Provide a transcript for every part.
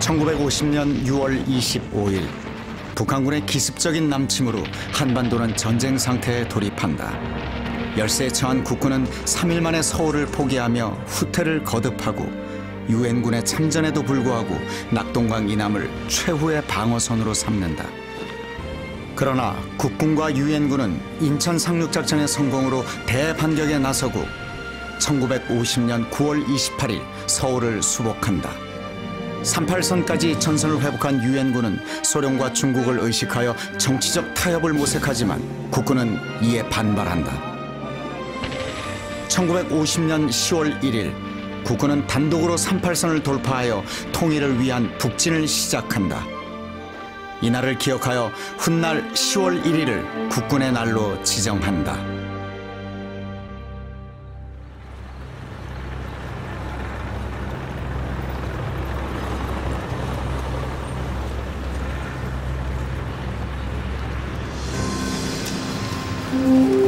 1950년 6월 25일 북한군의 기습적인 남침으로 한반도는 전쟁 상태에 돌입한다. 열세에 처한 국군은 3일 만에 서울을 포기하며 후퇴를 거듭하고 유엔군의 참전에도 불구하고 낙동강 이남을 최후의 방어선으로 삼는다. 그러나 국군과 유엔군은 인천 상륙작전의 성공으로 대반격에 나서고 1950년 9월 28일 서울을 수복한다. 38선까지 전선을 회복한 유엔군은 소련과 중국을 의식하여 정치적 타협을 모색하지만 국군은 이에 반발한다. 1950년 10월 1일 국군은 단독으로 38선을 돌파하여 통일을 위한 북진을 시작한다. 이날을 기억하여 훗날 10월 1일을 국군의 날로 지정한다. Música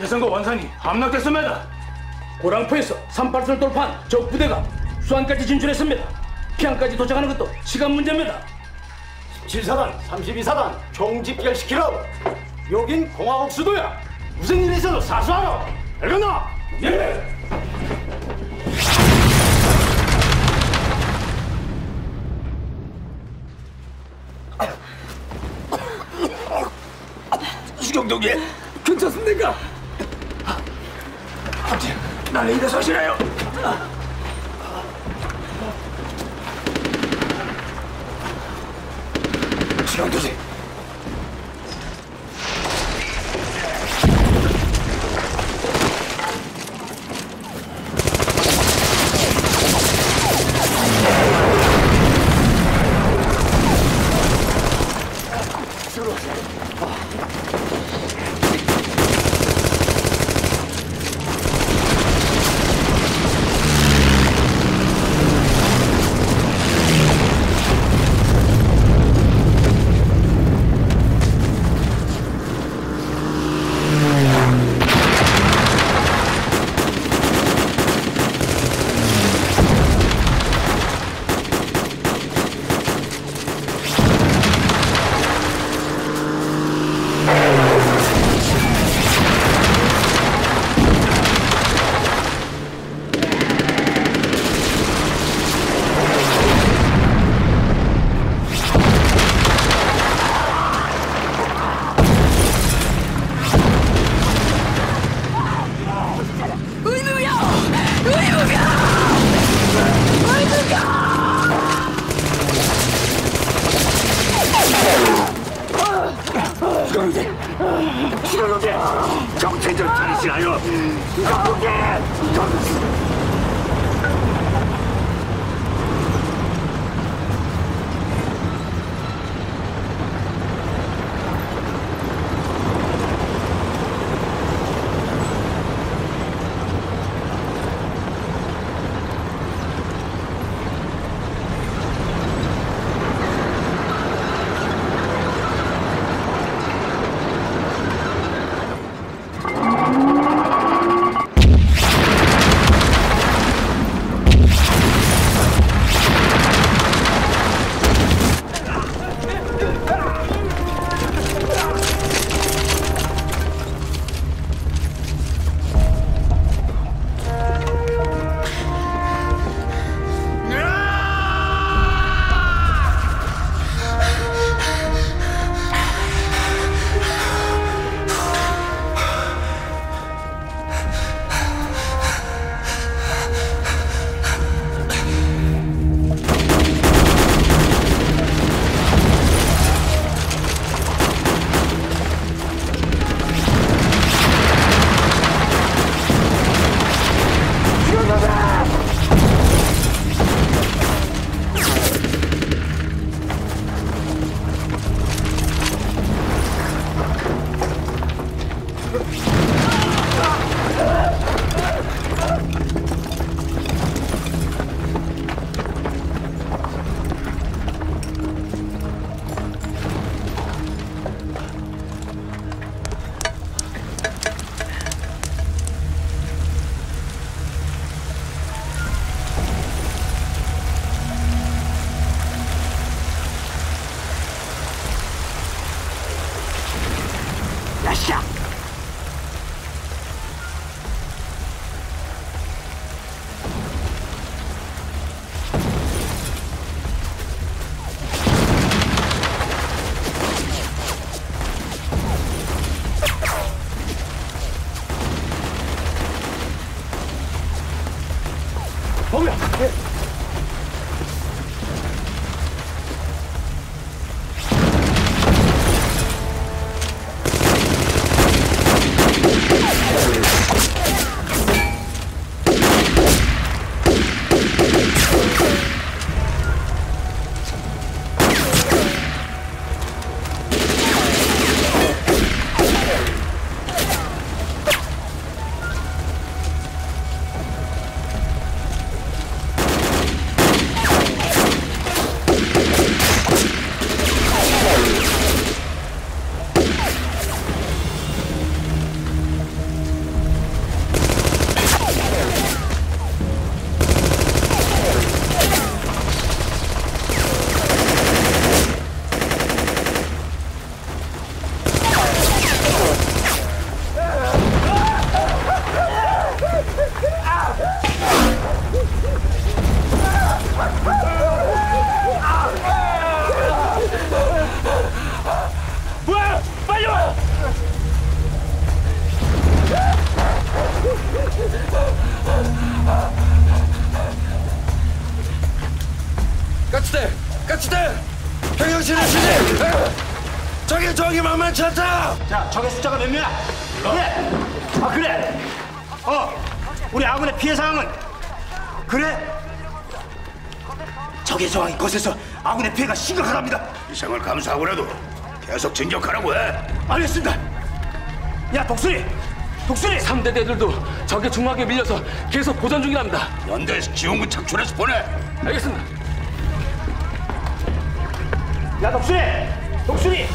해상과 완산이 함락됐습니다. 고랑포에서 38설 돌파한 적 부대가 수안까지 진출했습니다. 피안까지 도착하는 것도 시간 문제입니다. 17사단, 32사단 총집결시키라고. 여긴 공화국 수도야. 무슨 일이 있어도 사수하라. 알겠나? 예! 수경동이 괜찮습니까? 나는 일어서 싫어요. 수경동이 상황이 만만치 않다. 자, 적의 숫자가 몇 명이야? 그래. 아, 그래. 어, 우리 아군의 피해 상황은? 그래. 적의 저항이 거세서 아군의 피해가 심각하답니다. 이상을 감수하고라도 계속 진격하라고 해. 알겠습니다. 야, 독수리! 독수리! 3대 대들도 적의 중막에 밀려서 계속 보전 중이랍니다. 연대에서 지원군 착출해서 보내. 알겠습니다. 야, 독수리! 독수리!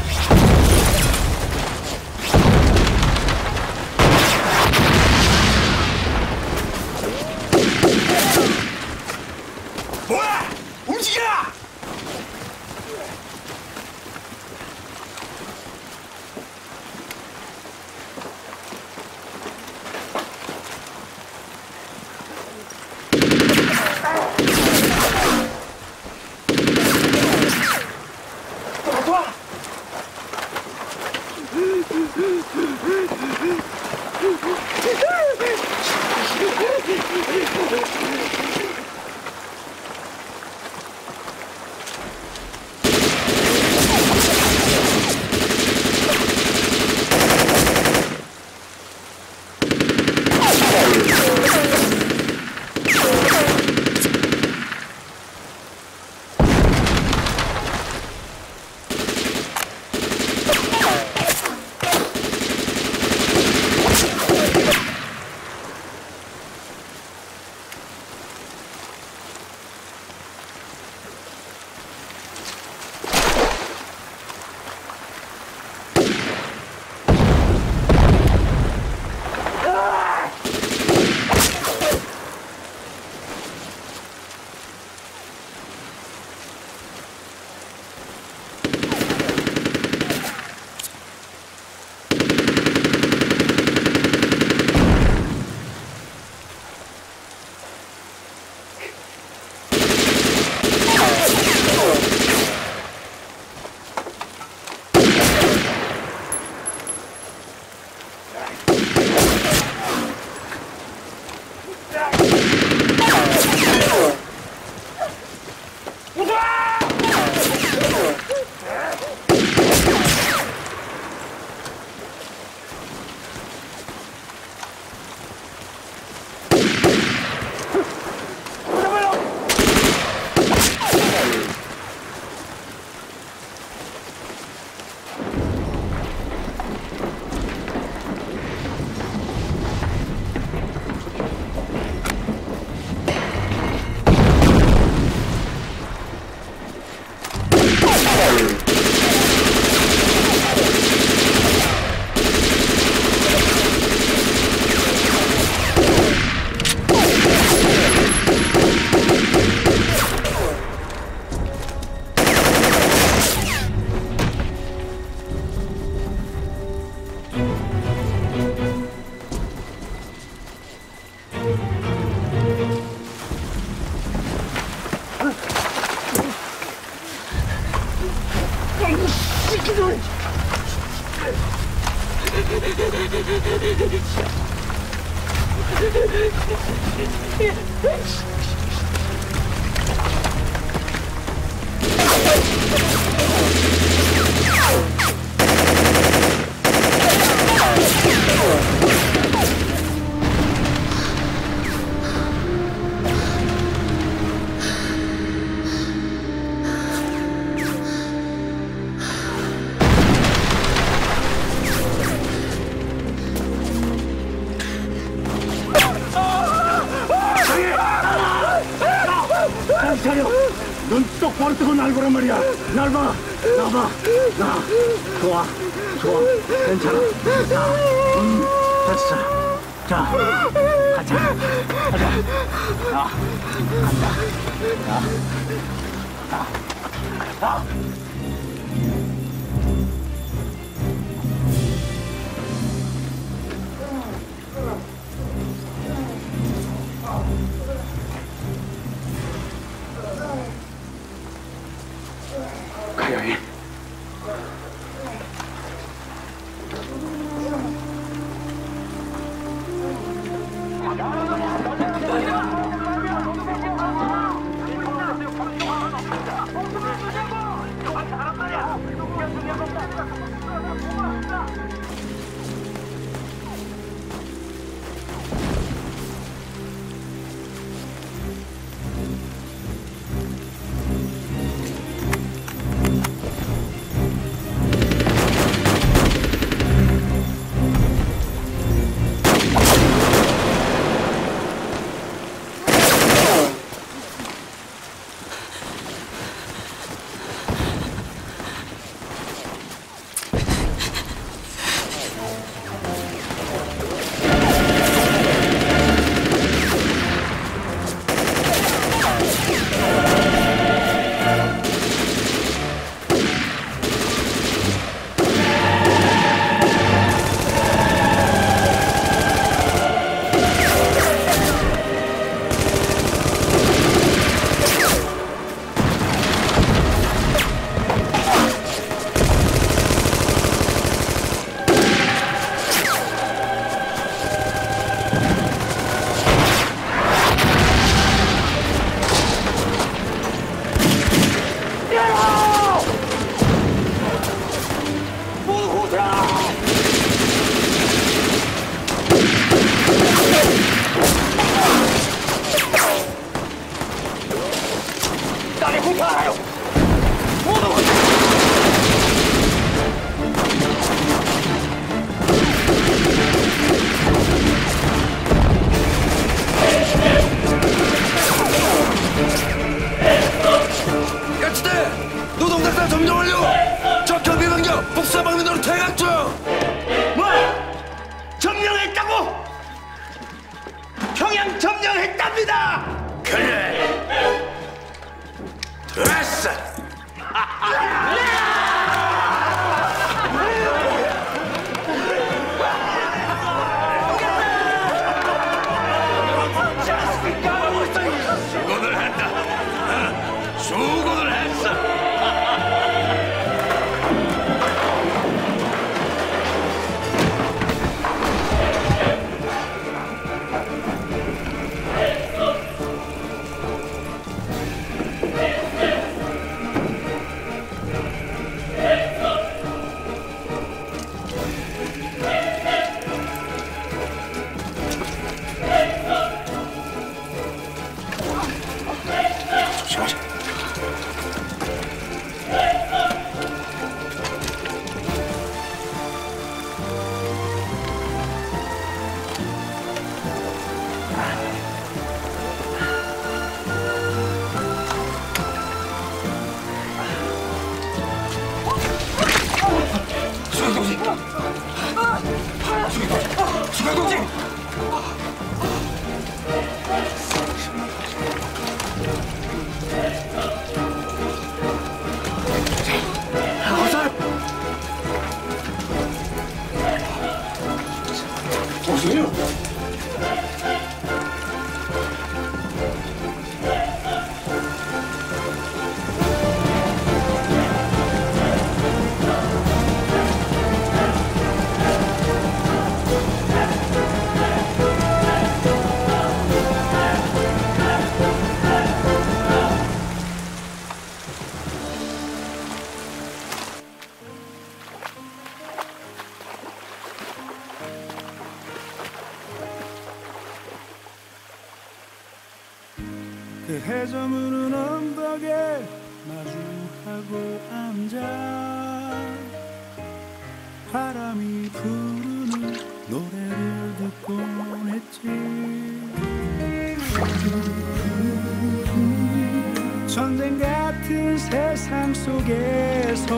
말이야! 날 봐! 나 봐! 나! 좋아! 좋아! 괜찮아! 자, 음, 됐어! 자, 가자! 가자! 자, 간다! 자, 자, 자! 가 그 해저무는 언덕에 마주하고 앉아. 바람이 부르는 노래를 듣곤 했지. 전쟁 같은 세상 속에서